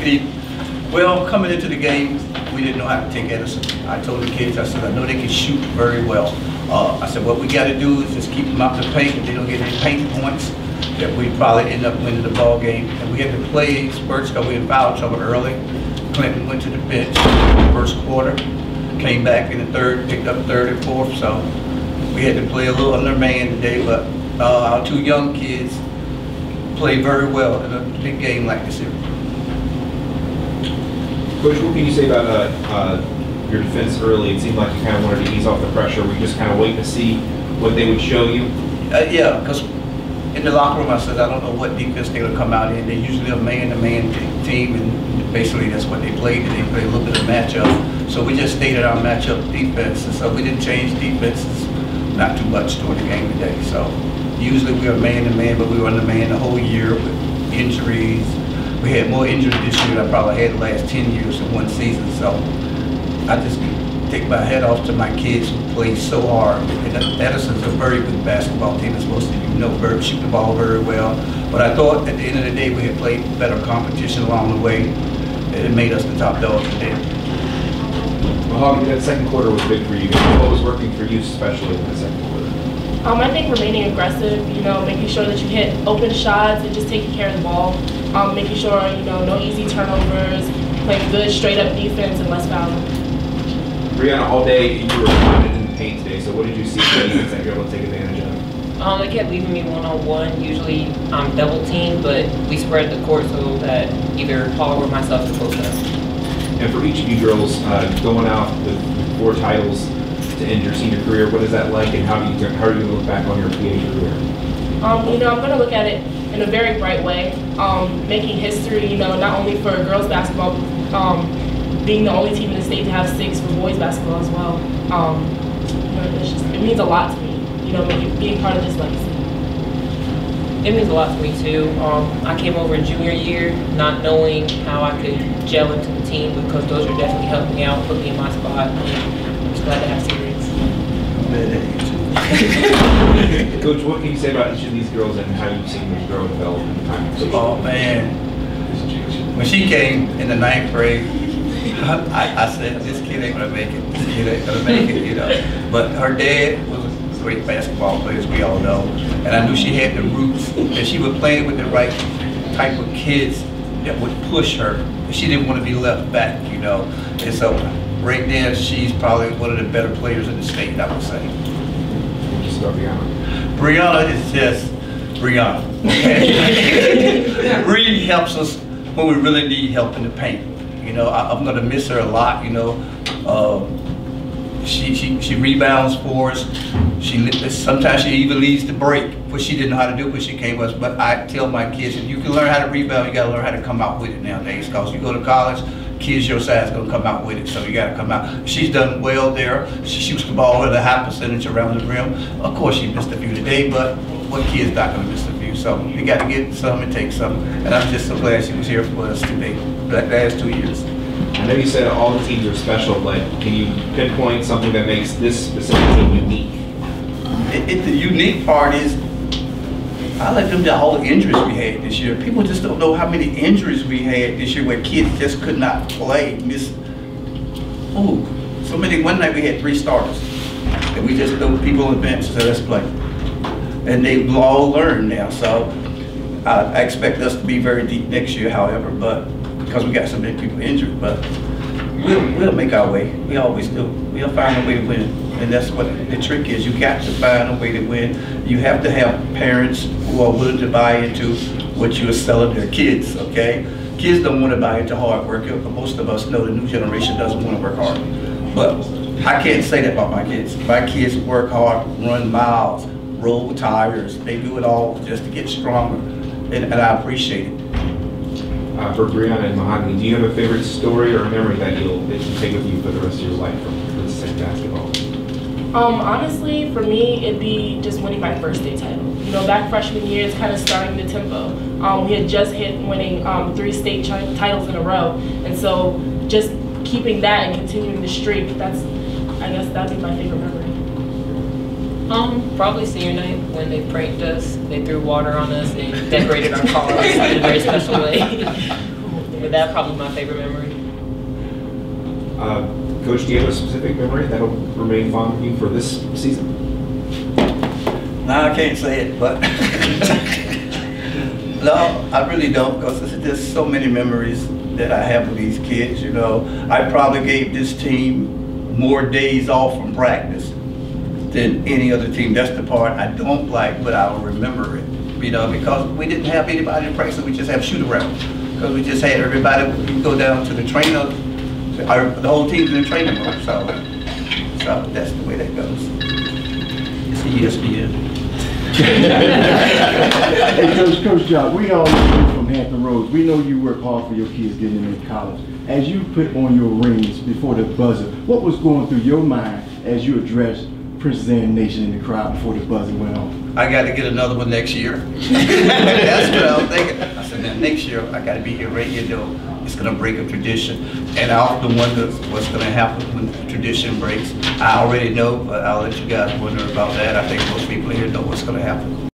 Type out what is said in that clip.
Well, coming into the game, we didn't know how to take Edison. I told the kids, I said, I know they can shoot very well. Uh, I said, what we gotta do is just keep them out the paint, if they don't get any paint points, that we probably end up winning the ball game. And we had to play spurts, because we had foul trouble early. Clinton went to the bench first quarter, came back in the third, picked up third and fourth, so we had to play a little under man today, but, uh, our two young kids played very well in a big game like this. Coach, what can you say about uh, uh, your defense early? It seemed like you kind of wanted to ease off the pressure. Were you just kind of waiting to see what they would show you? Uh, yeah, because in the locker room, I said, I don't know what defense they're gonna come out in. They're usually a man-to-man team, and basically that's what they played, they played a little bit of matchup. So we just stayed at our matchup defense, and so we didn't change defenses not too much during the game today. So usually we are man-to-man, but we were under man the whole year with injuries. We had more injuries this year than I probably had the last 10 years in one season, so I just take my head off to my kids who play so hard. And Edison's a very good basketball team, as most of you know, very, shoot the ball very well. But I thought at the end of the day, we had played better competition along the way. and It made us the top dog today. Mahogany, that second quarter was big for you. What was working for you especially in the second quarter? Um, I think remaining aggressive, you know, making sure that you hit open shots and just taking care of the ball. Um, making sure, you know, no easy turnovers, playing good straight up defense and less fouling. Brianna, all day you were confident in the paint today, so what did you see in the defense that you're able to take advantage of? Um, they kept leaving me one-on-one. Usually I'm double teamed, but we spread the court so that either Paul or myself could post up. And for each of you girls, uh, going out with four titles to end your senior career, what is that like and how do you, how are you look back on your PA career? Um, you know, I'm going to look at it in a very bright way, um, making history, you know, not only for girls basketball, um, being the only team in the state to have six for boys basketball as well. Um, you know, it's just, it means a lot to me, you know, being, part of this legacy. It means a lot to me too. Um, I came over in junior year not knowing how I could gel into the team, but Coach Dozier definitely helped me out, put me in my spot. I'm just glad to have Coach, what can you say about each of these girls and how you've seen them grow and develop in the time? Oh, man. When she came in the ninth grade, I, I said, this kid ain't gonna make it. This kid ain't gonna make it, you know. But her dad was a great basketball player, as we all know. And I knew she had the roots, and she would play with the right type of kids that would push her. She didn't want to be left back, you know. And so, right there, she's probably one of the better players in the state, I would say. Just Brianna. Brianna is just Brianna. okay? really helps us when we really need help in the paint. You know, I, I'm gonna miss her a lot. You know, Um she, she she rebounds for us. She sometimes she even leads the break, which she didn't know how to do when she came to us. But I tell my kids, if you can learn how to rebound, you gotta learn how to come out with it nowadays. Cause you go to college, kids your size gonna come out with it, so you gotta come out. She's done well there. She shoots the ball with a high percentage around the rim. Of course, she missed a few today, but what kid's not gonna miss a few? So you gotta get some and take some. And I'm just so glad she was here for us today, the last two years. I know you said all the teams are special, but can you pinpoint something that makes this specific team unique? It, it, the unique part is, I let them to all the injuries we had this year. People just don't know how many injuries we had this year where kids just could not play, miss. Ooh, so many, one night we had three starters. And we just threw people on the bench, so let's play. And they've all learned now, so I, I expect us to be very deep next year, however, but, because we got so many people injured, but we'll, we'll make our way. We always do. We'll find a way to win. And that's what the trick is. You got to find a way to win. You have to have parents who are willing to buy into what you are selling their kids, okay? Kids don't want to buy into hard work. Most of us know the new generation doesn't want to work hard. But I can't say that about my kids. My kids work hard, run miles, roll tires. They do it all just to get stronger. And, and I appreciate it. Uh, for Brianna and Mahogany, do you have a favorite story or a memory that you'll that you take with you for the rest of your life from Princess basketball? Um, honestly, for me, it'd be just winning my first state title. You know, back freshman year, it's kind of starting the tempo. Um, we had just hit winning um, three state chi- titles in a row, and so just keeping that and continuing the streak, that's, I guess that'd be my favorite memory. Um, probably senior night when they pranked us. They threw water on us and decorated our cars in a very special way. but that probably my favorite memory. Uh, Coach, do you have a specific memory that'll remain fond of you for this season? No, I can't say it, but no, I really don't, because there's so many memories that I have with these kids. You know, I probably gave this team more days off from practice than any other team. That's the part I don't like, but I'll remember it. You know, because we didn't have anybody in practice, we just have shoot around. Because we just had everybody, go down to the trainer, our, the whole team's in the training room. So, so that's the way that goes. It's E ESPN. Hey, Coach, Coach Jock, we all know you from Hampton Roads. We know you work hard for your kids getting into college. As you put on your rings before the buzzer, what was going through your mind as you addressed Princess Anne Nation in the crowd before the buzzer went off? I got to get another one next year. That's what I was thinking. I said, now next year, I got to be here ready to go. It's going to break a tradition. And I often wonder what's going to happen when tradition breaks. I already know, but I'll let you guys wonder about that. I think most people here know what's going to happen.